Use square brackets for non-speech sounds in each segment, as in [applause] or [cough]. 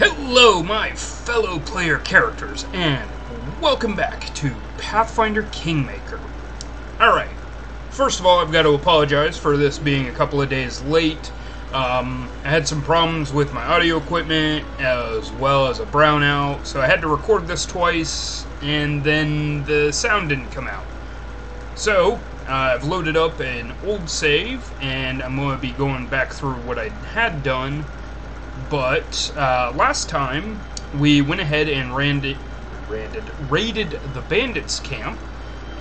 Hello, my fellow player characters, and welcome back to Pathfinder Kingmaker. Alright, first of all, I've got to apologize for this being a couple of days late. Um, I had some problems with my audio equipment as well as a brownout, so I had to record this twice, and then the sound didn't come out. So, uh, I've loaded up an old save, and I'm going to be going back through what I had done but uh, last time we went ahead and raided, raided, raided the bandits' camp,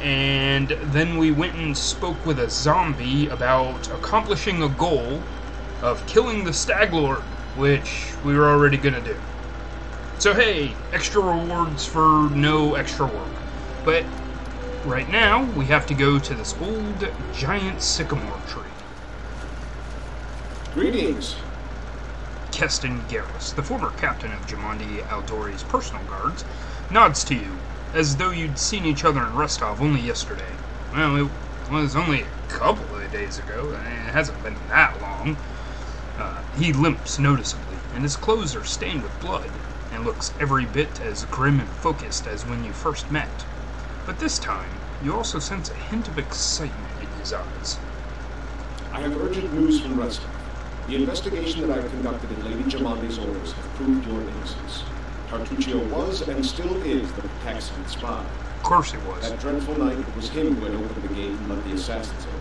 and then we went and spoke with a zombie about accomplishing a goal of killing the Stag Lord, which we were already gonna do. So hey, extra rewards for no extra work. But right now we have to go to this old giant sycamore tree. Greetings. Kesten Garess, the former captain of Jamandi Aldori's personal guards, nods to you, as though you'd seen each other in Restov only yesterday. Well, it was only a couple of days ago, it hasn't been that long. Uh, he limps noticeably, and his clothes are stained with blood, and looks every bit as grim and focused as when you first met. But this time, you also sense a hint of excitement in his eyes. I have urgent news from Restov. The investigation that I've conducted in Lady Jamandi's orders has proved your innocence. Tartuccio was and still is the Texan spy. Of course he was. That dreadful night, it was him who had opened the gate and let the assassins in.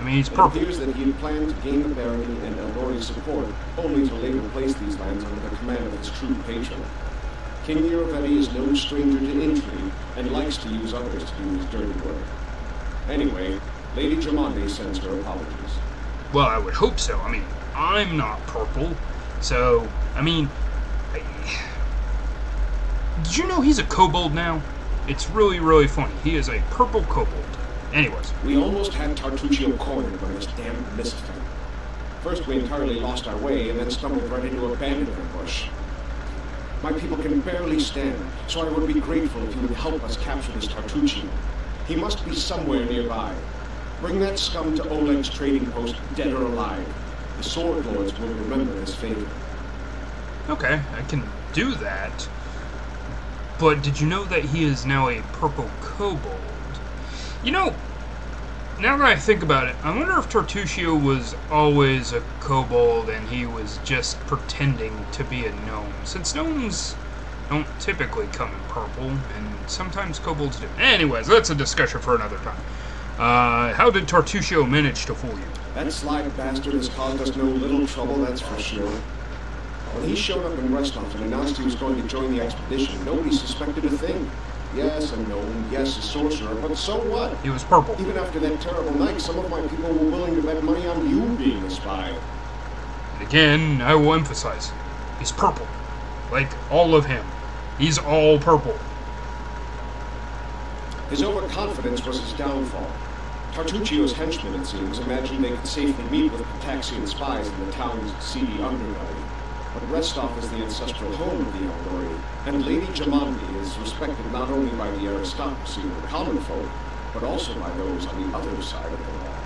I mean, he's It purple. appears that he had planned to gain the barony and Aldori's support, only to later place these lands under the command of its true patron. King Irovetti is no stranger to intrigue, and likes to use others to do his dirty work. Anyway, Lady Jamandi sends her apologies. Well, I would hope so. I mean, I'm not purple, so I mean, [sighs] did you know he's a kobold now? It's really, really funny. He is a purple kobold. Anyways, We almost had Tartuccio cornered by this damned misfit. First, we entirely lost our way and then stumbled right into a bandit ambush. My people can barely stand, so I would be grateful if you would help us capture this Tartuccio. He must be somewhere nearby. Bring that scum to Oleg's trading post, dead or alive. The Sword Lords will remember his favor. okay, I can do that. But did you know that he is now a purple kobold? You know, now that I think about it, I wonder if Tartuccio was always a kobold and he was just pretending to be a gnome. Since gnomes don't typically come in purple, and sometimes kobolds do. Anyways, that's a discussion for another time. Uh, how did Tartuccio manage to fool you? That sly bastard has caused us no little trouble, that's for sure. When he showed up in Restov and announced he was going to join the expedition, nobody suspected a thing. Yes, a gnome, yes, a sorcerer, but so what? He was purple. Even after that terrible night, some of my people were willing to bet money on you being a spy. And again, I will emphasize, he's purple. Like all of him. He's all purple. His overconfidence was his downfall. Tartuccio's henchmen, it seems, imagined they could safely meet with the Pitaxian spies in the town's seedy underbelly. But Restov is the ancestral home of the Aldori, and Lady Jamandi is respected not only by the aristocracy or the common folk, but also by those on the other side of the law.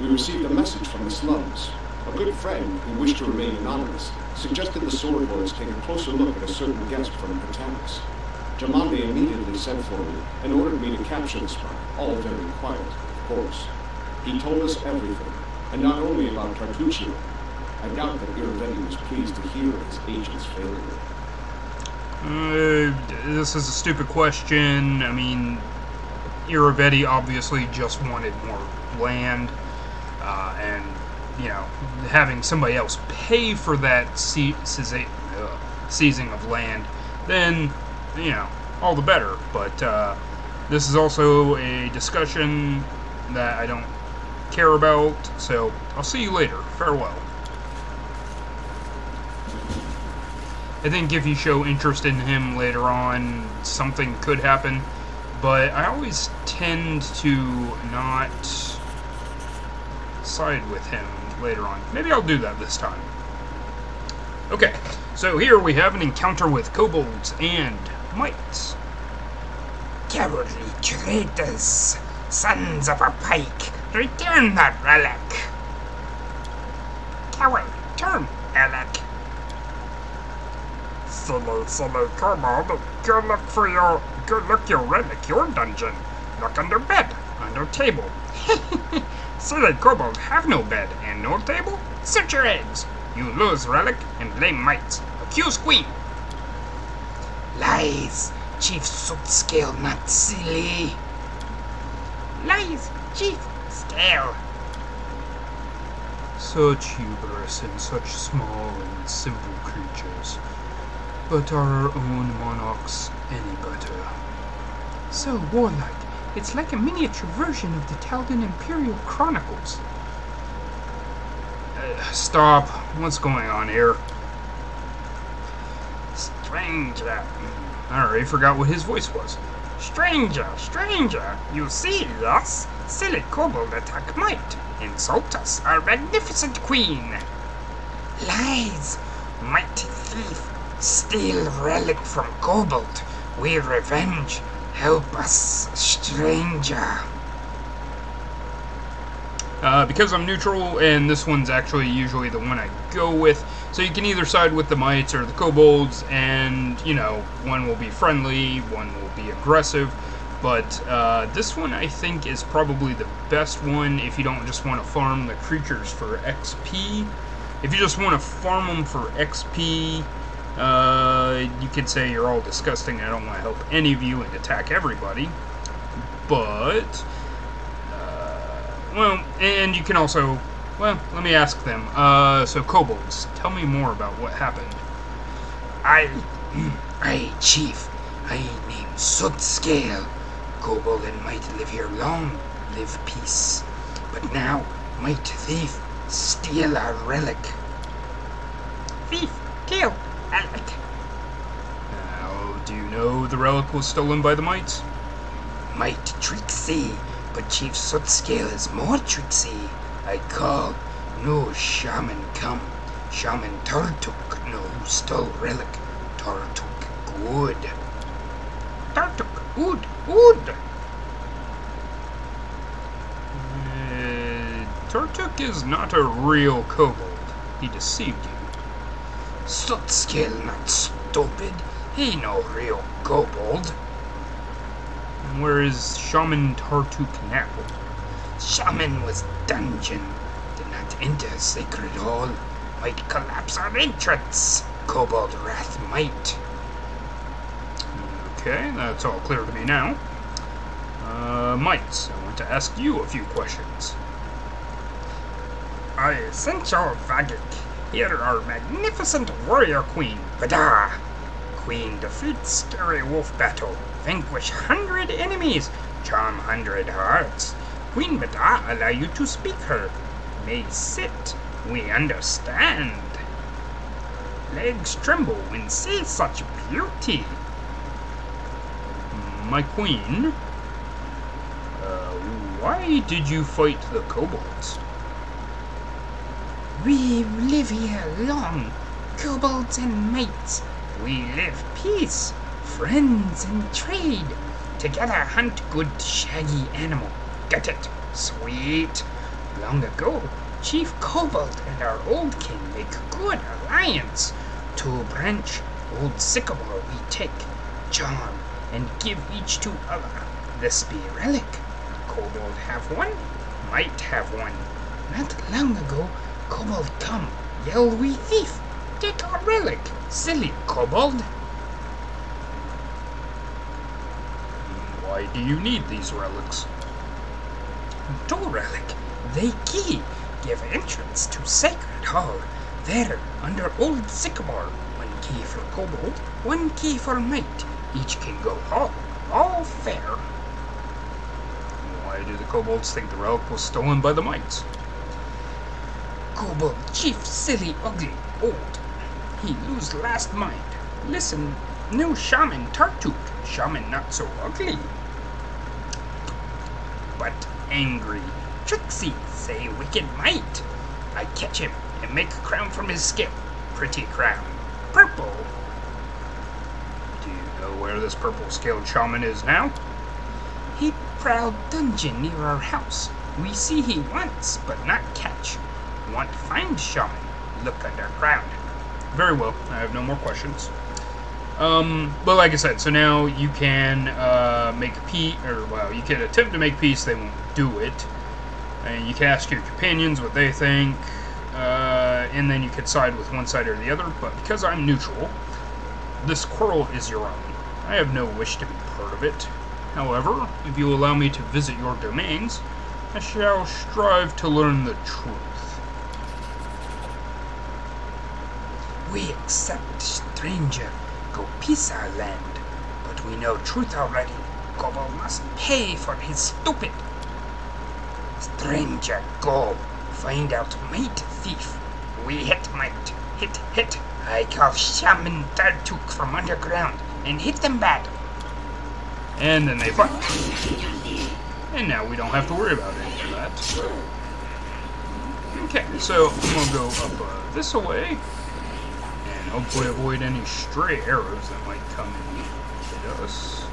We received a message from the slums. A good friend, who wished to remain anonymous, suggested the Sword Lords take a closer look at a certain guest from Pitax. Jamandi immediately sent for me and ordered me to capture the spy, all very quiet, course. He told us everything, and not only about Tartuccio. I doubt that Irovetti was pleased to hear of his agent's failure. Uh, this is a stupid question. I mean, Irovetti obviously just wanted more land, uh, and you know, having somebody else pay for that se- seize- uh, seizing of land, then you know, all the better. But uh, this is also a discussion that I don't care about. So I'll see you later. Farewell. I think if you show interest in him later on, something could happen. But I always tend to not side with him later on. Maybe I'll do that this time. Okay, so here we have an encounter with kobolds and mites. Cowardly traitors, sons of a pike, return that relic. Coward, turn, Alec. silly, silly kobold. Go look for your, go look your relic, your dungeon. Look under bed, under table. [laughs] silly kobold have no bed and no table. Search your eggs. You lose relic and blame mites. Accuse queen. Lies, Chief Scale, not silly. Lies, cheat, Scale. Such hubris in such small and simple creatures. But are our own monarchs any better? So warlike. It's like a miniature version of the Taldan Imperial Chronicles. Uh, stop. What's going on here? Stranger. I already forgot what his voice was. Stranger, stranger, you see us? Silly kobold attack might. Insult us, our magnificent queen. Lies, mighty thief. Steal relic from kobold. We revenge. Help us, stranger. Uh, because I'm neutral, and this one's actually usually the one I go with, so you can either side with the mites or the kobolds, and, you know, one will be friendly, one will be aggressive, but uh, this one I think is probably the best one if you don't just want to farm the creatures for XP. If you just want to farm them for XP, uh, you could say you're all disgusting I don't want to help any of you and attack everybody, but well, and you can also, well, let me ask them. Uh, so kobolds, tell me more about what happened. I, [clears throat] I, chief, I name Soot Scale. Kobold and might live here long, live peace. But now, might thief steal our relic. Thief, kill, relic. Now, do you know the relic was stolen by the mites? Might tricksy, but Chief Sootscale is more tricksy. I call, no shaman come. Shaman Tartuk, no stole relic. Tartuk good. Tartuk good, good. Uh, Tartuk is not a real kobold. He deceived you. Sootscale not stupid. He no real kobold. Where is Shaman Tartuk now? Shaman was dungeon. Did not enter sacred hall. Might collapse our entrance. Kobold wrath might. Okay, that's all clear to me now. Uh, mites, I want to ask you a few questions. I sent your Vagik. Here our magnificent warrior queen, Vada. Queen defeats scary wolf battle. Vanquish hundred enemies. Charm hundred hearts. Queen Vada allow you to speak her. May sit. We understand. Legs tremble when see such beauty. My queen, uh, why did you fight the kobolds? We live here long, kobolds and mates. We live peace, friends and trade. Together hunt good shaggy animal. Get it? Sweet. Long ago, Chief Kobold and our old king make good alliance. Two branch, old sycamore we take, charm, and give each to other. This be relic. Kobold have one, might have one. Not long ago, Kobold come, yell we thief. Take our relic, silly Kobold. Hmm, why do you need these relics? Two relic, they key, give entrance to sacred hall. There, under old sycamore, one key for Kobold, one key for might. Each can go hall, all fair. Why do the kobolds think the relic was stolen by the mites? Kobold chief silly ugly old. He lose last mind. Listen, new shaman Tartuk. Shaman not so ugly. But angry. Tricksy say wicked might. I catch him and make a crown from his skin. Pretty crown. Purple. Do you know where this purple scaled shaman is now? He prowled dungeon near our house. We see he once, but not catch. Want find shaman. Look underground. Very well, I have no more questions. Um, but like I said, so now you can uh, make peace, or well, you can attempt to make peace. They won't do it, and you can ask your companions what they think, uh, and then you can side with one side or the other. But because I'm neutral, this quarrel is your own. I have no wish to be part of it. However, if you allow me to visit your domains, I shall strive to learn the truth. We accept stranger, go peace our land. But we know truth already. Gobble must pay for his stupid. Stranger, go. Find out mate thief. We hit mate. Hit, hit. I call Shaman Tartuk from underground and hit them bad. And then they fight. And now we don't have to worry about any of that. Okay, so I'm gonna go up uh, this way, and hopefully avoid any stray arrows that might come and hit us.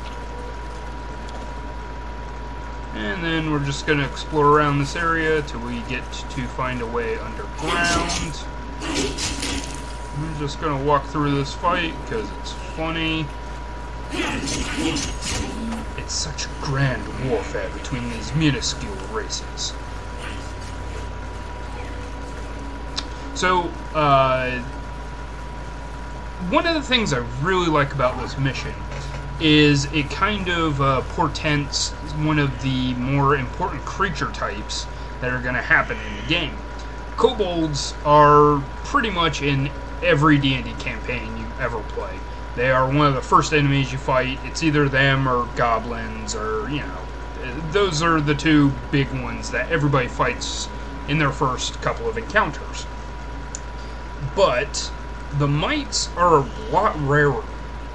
And then we're just gonna explore around this area till we get to find a way underground. I'm just gonna walk through this fight because it's funny. It's such grand warfare between these minuscule races. So, uh, one of the things I really like about this mission is it kind of uh, portents one of the more important creature types that are going to happen in the game. Kobolds are pretty much in every D&D campaign you ever play. They are one of the first enemies you fight. It's either them or goblins or, you know, those are the two big ones that everybody fights in their first couple of encounters. But the mites are a lot rarer,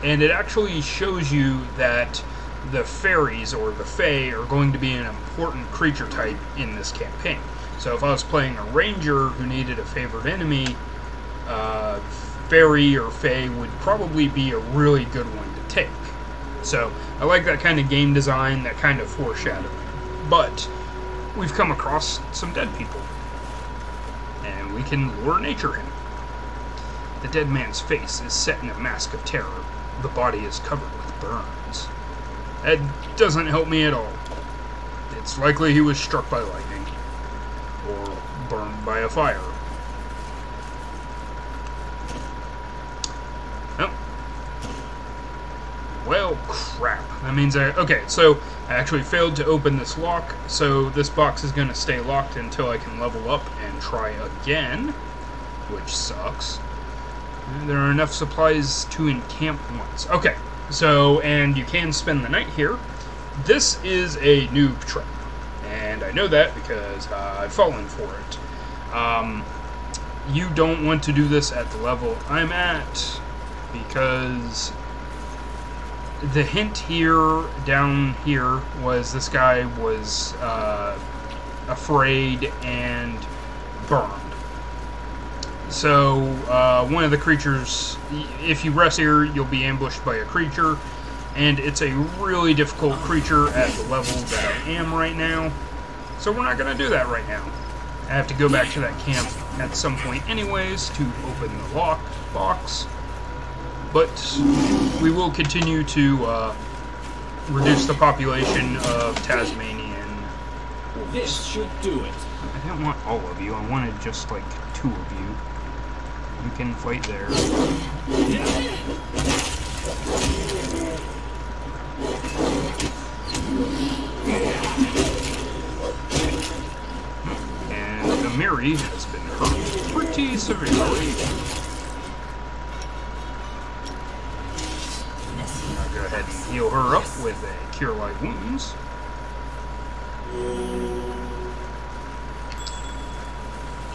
and it actually shows you that the fairies or the fae are going to be an important creature type in this campaign. So if I was playing a ranger who needed a favored enemy, uh, fairy or fae would probably be a really good one to take. So I like that kind of game design, that kind of foreshadowing. But we've come across some dead people, and we can lure nature him. The dead man's face is set in a mask of terror. The body is covered with burns. That doesn't help me at all. It's likely he was struck by lightning, or burned by a fire. Oh. Well, crap. That means I... Okay, so I actually failed to open this lock, so this box is going to stay locked until I can level up and try again, which sucks. There are enough supplies to encamp once. Okay, so, and you can spend the night here. This is a noob trap, and I know that because uh, I've fallen for it. Um, you don't want to do this at the level I'm at because the hint here, down here, was this guy was uh, afraid and burned. So, uh, one of the creatures, if you rest here, you'll be ambushed by a creature, and it's a really difficult creature at the level that I am right now. So, we're not going to do that right now. I have to go back to that camp at some point, anyways, to open the lock box. But we will continue to uh, reduce the population of Tasmanian wolves. This should do it. I didn't want all of you. I wanted just like two of you. You can fight there. And Amiri has been hurt pretty severely. I'll go ahead and heal her up with a Cure Light Wounds.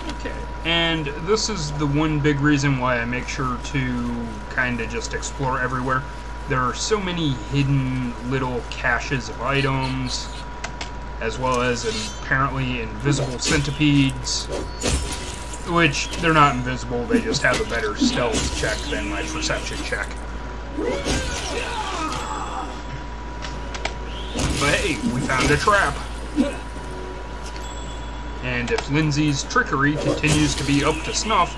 Okay, and this is the one big reason why I make sure to kind of just explore everywhere. There are so many hidden little caches of items, as well as apparently invisible centipedes, which they're not invisible, they just have a better stealth check than my perception check. But hey, we found a trap. And if Linzi's trickery continues to be up to snuff,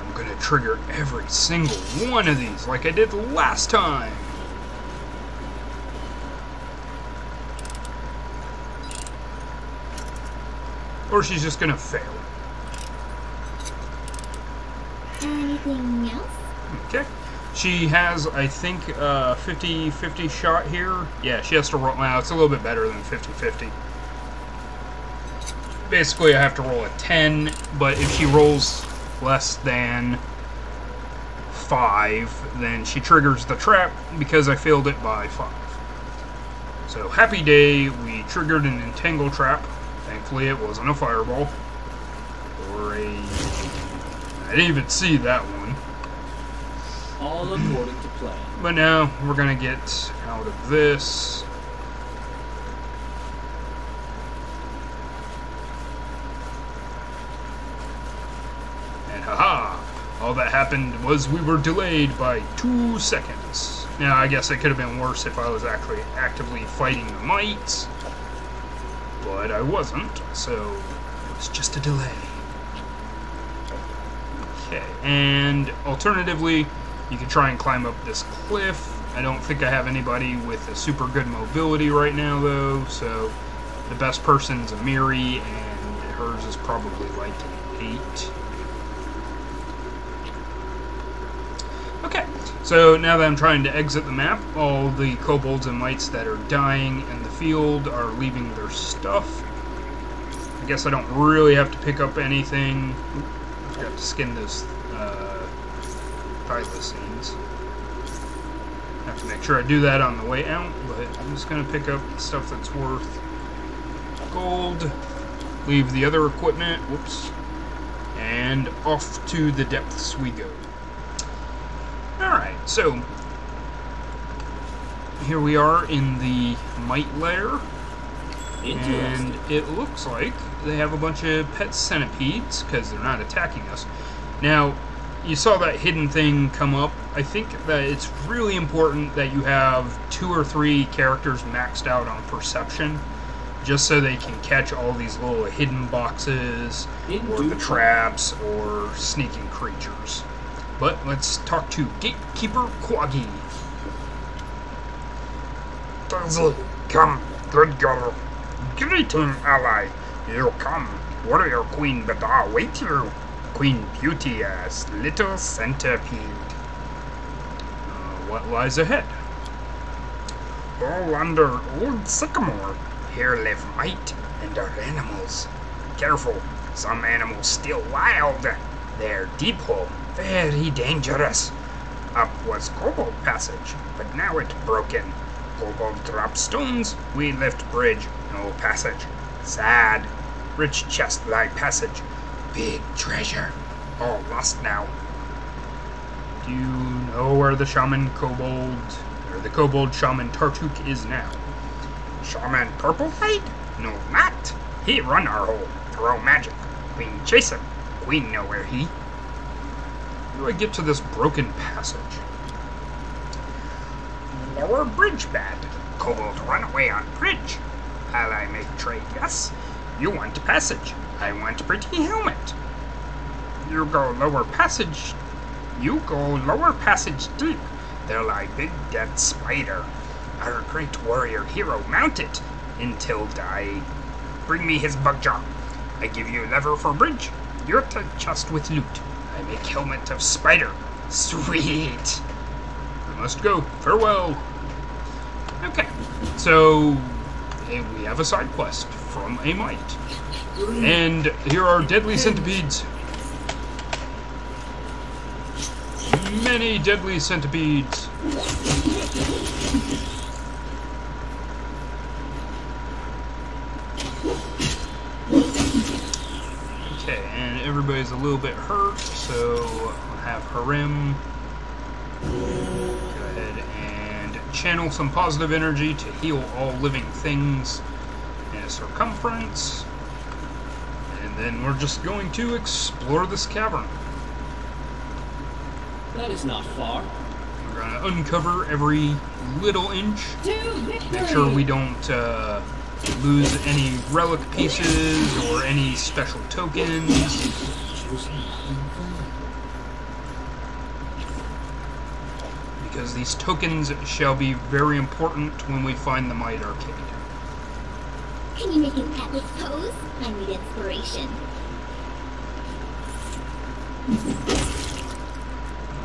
I'm gonna trigger every single one of these like I did last time. Or she's just gonna fail. Anything else? Okay. She has, I think, uh, 50-50 shot here. Yeah, she has to roll. Now, it's a little bit better than 50-50. Basically, I have to roll a 10, but if she rolls less than 5, then she triggers the trap because I failed it by 5. So, happy day, we triggered an entangle trap. Thankfully, it wasn't a fireball. Or a... I didn't even see that one. All according to plan. But now we're gonna get out of this. And haha! All that happened was we were delayed by two seconds. Now I guess it could have been worse if I was actually actively fighting the mites. But I wasn't, so it was just a delay. Okay, and alternatively, you can try and climb up this cliff. I don't think I have anybody with a super good mobility right now, though, so the best person's Amiri, and hers is probably like an 8. Okay, so now that I'm trying to exit the map, all the kobolds and mites that are dying in the field are leaving their stuff. I guess I don't really have to pick up anything. Oop, I've got to skin those uh, thylacines. Have to make sure I do that on the way out, but I'm just going to pick up stuff that's worth gold, leave the other equipment, whoops, and off to the depths we go. Alright, so here we are in the Mite Lair, and it looks like they have a bunch of pet centipedes because they're not attacking us. Now, you saw that hidden thing come up. I think that it's really important that you have two or three characters maxed out on perception just so they can catch all these little hidden boxes or the traps or sneaking creatures. But let's talk to Gatekeeper Quaggy. Daisy, come, good girl. Greeting, ally. You come. Warrior Queen Bada wait you. Queen Beauteous, little centipede. Uh, what lies ahead? All under old sycamore. Here live might and our animals. Careful, some animals still wild. Their deep hole, very dangerous. Up was Kobold Passage, but now it's broken. Kobold drop stones, we lift bridge, no passage. Sad. Rich chest lie passage. Big treasure. All lost now. Do you know where the shaman kobold, or the kobold shaman Tartuk is now? Shaman Purple Fight? No, not. He run our hole. Throw magic. Queen chase him. Queen know where he. How do I get to this broken passage? Lower bridge bad. Kobold run away on bridge. Ally make trade, yes? You want passage. I want pretty helmet. You go lower passage. You go lower passage deep. There lie big dead spider. Our great warrior hero mount it until die. Bring me his bug jaw. I give you lever for bridge. You're to chest with loot. I make helmet of spider. Sweet. I must go. Farewell. Okay, so eh, we have a side quest from a mite. And here are deadly centipedes. Many deadly centipedes. Okay, and everybody's a little bit hurt, so I'll have Harrim go ahead and channel some positive energy to heal all living things in a circumference. And then we're just going to explore this cavern. That is not far. We're going to uncover every little inch, To make sure we don't uh, lose any relic pieces or any special tokens. Because these tokens shall be very important when we find the Might Arcade. Can you make an epic pose? I need inspiration.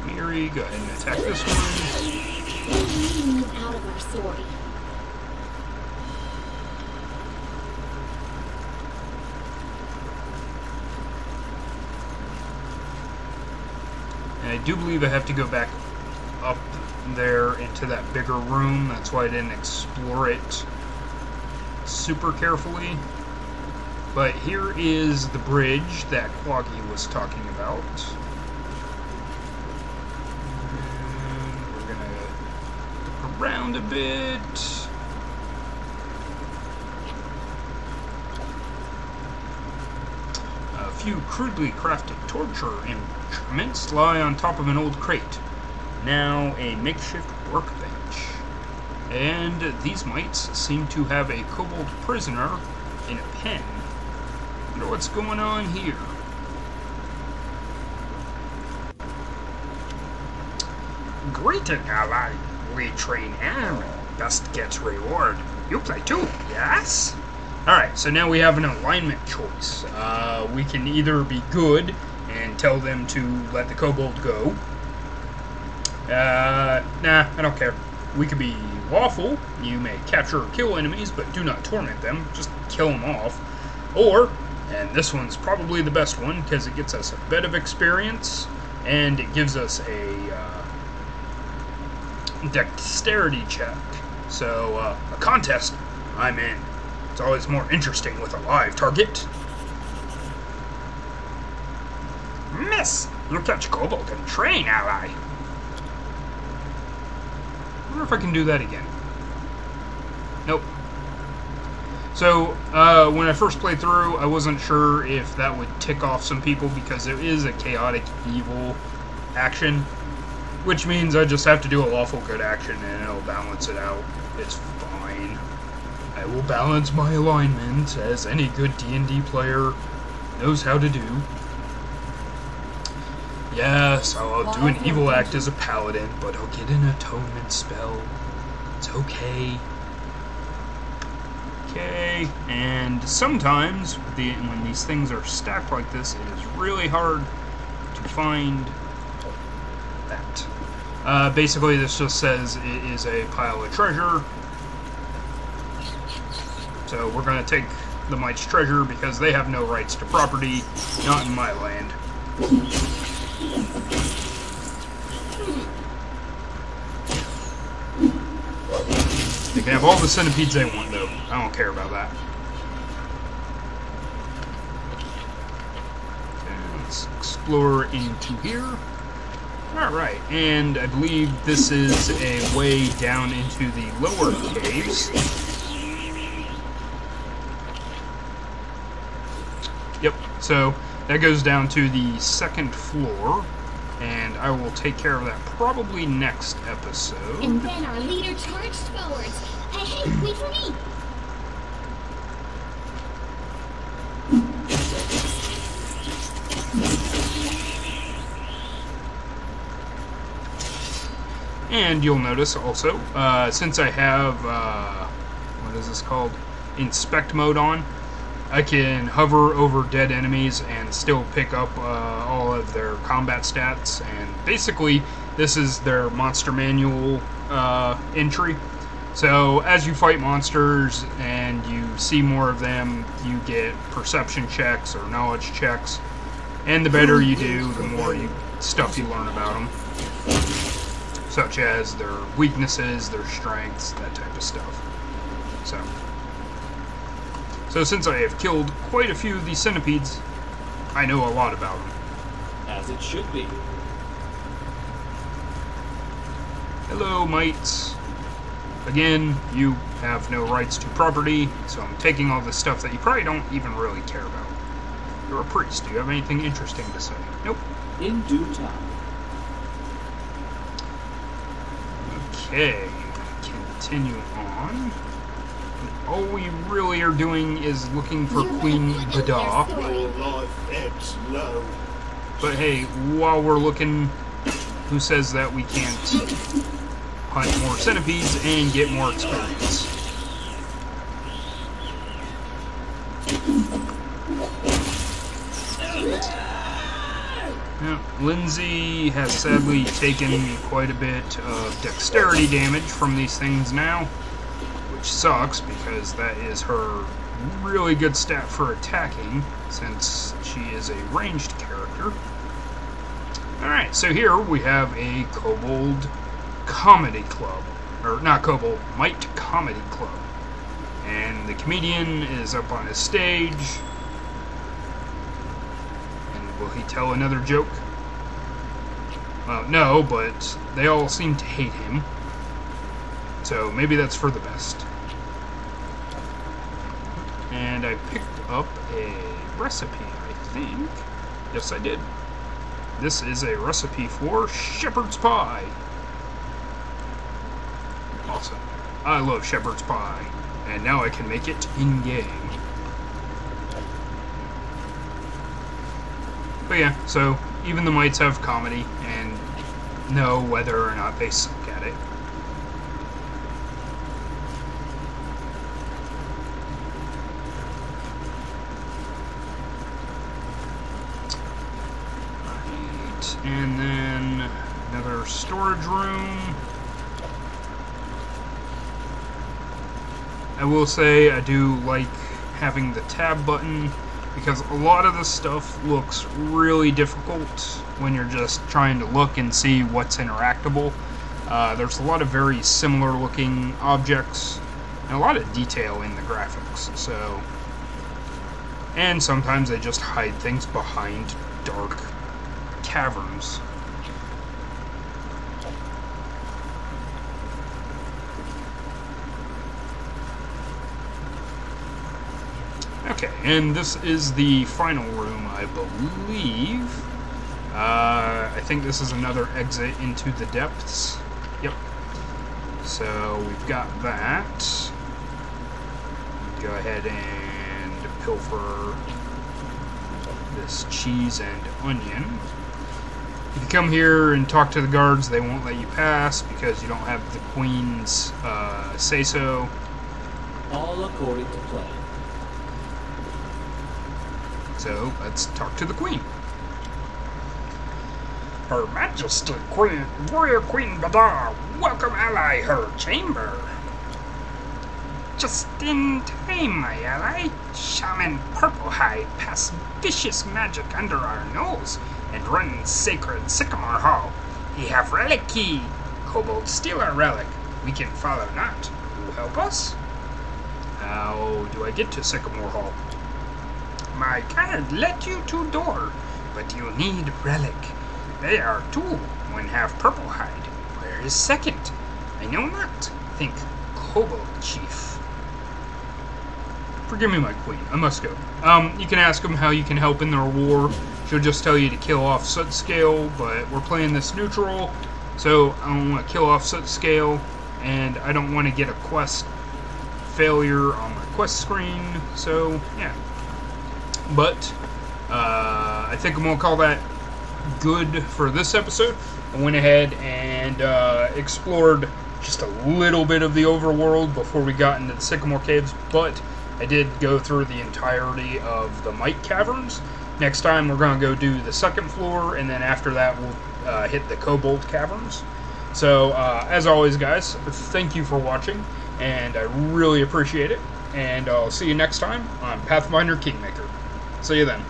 Miri, go ahead and attack this one. Leading you out of our story. And I do believe I have to go back there into that bigger room. That's why I didn't explore it super carefully. But here is the bridge that Quaggy was talking about. And we're gonna look around a bit. A few crudely crafted torture instruments lie on top of an old crate, now a makeshift workbench. And these mites seem to have a kobold prisoner in a pen. Wonder what's going on here. Greeting, ally. We train animal. Best gets reward. You play too, yes? Alright, so now we have an alignment choice. Uh, we can either be good and tell them to let the kobold go. Uh, nah, I don't care. We could be lawful. You may capture or kill enemies, but do not torment them. Just kill them off. Or, and this one's probably the best one because it gets us a bit of experience and it gives us a uh, dexterity check. So, uh, a contest, I'm in. It's always more interesting with a live target. Miss, you catch kobold and train, ally. Wonder if I can do that again. Nope. So, uh, when I first played through, I wasn't sure if that would tick off some people because it is a chaotic evil action. Which means I just have to do a lawful good action and it'll balance it out. It's fine. I will balance my alignment as any good D&D player knows how to do. Yes, I'll, I'll do an evil act as a paladin, but I'll get an atonement spell. It's okay. Okay, and sometimes the, when these things are stacked like this, it is really hard to find that. Uh, basically, this just says it is a pile of treasure. So we're going to take the mite's treasure because they have no rights to property, not in my land. They can have all the centipedes they want, though. I don't care about that. Let's explore into here. Alright, and I believe this is a way down into the lower caves. Yep, so that goes down to the second floor, I will take care of that probably next episode. And then our leader charged forwards. Hey, hey, wait for me! And you'll notice also, uh, since I have, uh, what is this called? Inspect mode on, I can hover over dead enemies and still pick up uh, all of their combat stats. And basically, this is their monster manual uh, entry. So as you fight monsters and you see more of them, you get perception checks or knowledge checks. And the better you do, the more you, stuff you learn about them such as their weaknesses, their strengths, that type of stuff. So, so since I have killed quite a few of these centipedes, I know a lot about them. As it should be. Hello, mites. Again, you have no rights to property, so I'm taking all the stuff that you probably don't even really care about. You're a priest. Do you have anything interesting to say? Nope. In due time. Okay, continue on. All we really are doing is looking for You Queen let Bada. their story. life ebbs low. But hey, while we're looking, who says that we can't hunt more centipedes and get more experience? Yeah, Linzi has sadly taken quite a bit of dexterity damage from these things now, which sucks because that is her really good stat for attacking since she is a ranged character. Alright, so here we have a Kobold Comedy Club. Or not Kobold, Might Comedy Club. And the comedian is up on his stage. And will he tell another joke? Well, no, but they all seem to hate him. So maybe that's for the best. And I picked up a recipe, I think. Yes, I did. This is a recipe for shepherd's pie. Awesome. I love shepherd's pie. And now I can make it in-game. But yeah, so even the mites have comedy and know whether or not they suck at it. Right, and then another storage room. I will say I do like having the tab button because a lot of the stuff looks really difficult when you're just trying to look and see what's interactable. Uh, there's a lot of very similar looking objects and a lot of detail in the graphics. So, and sometimes they just hide things behind dark caverns. Okay, and this is the final room, I believe. Uh, I think this is another exit into the depths. Yep. So we've got that. Go ahead and pilfer this cheese and onion. If you come here and talk to the guards, they won't let you pass because you don't have the queen's uh, say so. All according to plan. So let's talk to the queen. Her Majesty Queen, Warrior Queen Badar, welcome ally her chamber. Just in time, my ally. Shaman Purplehide passed vicious magic under our nose and runs sacred Sycamore Hall. He have relic key. Kobold steal our relic. We can follow not. Who help us? How do I get to Sycamore Hall? My guard let you to door, but you need relic. They are two, one half purple hide. Where is second? I know not. Think kobold chief. Forgive me, my queen. I must go. Um, you can ask them how you can help in their war. She'll just tell you to kill off Soot Scale, but we're playing this neutral, so I don't want to kill off Soot Scale, and I don't want to get a quest failure on my quest screen, so yeah. But uh, I think I'm gonna call that good for this episode. I went ahead and uh, explored just a little bit of the overworld before we got into the Sycamore Caves, but I did go through the entirety of the Mite Caverns. Next time we're gonna go do the second floor, and then after that we'll uh, hit the Kobold Caverns. So uh, as always, guys, thank you for watching, and I really appreciate it. And I'll see you next time on Pathfinder Kingmaker. See you then.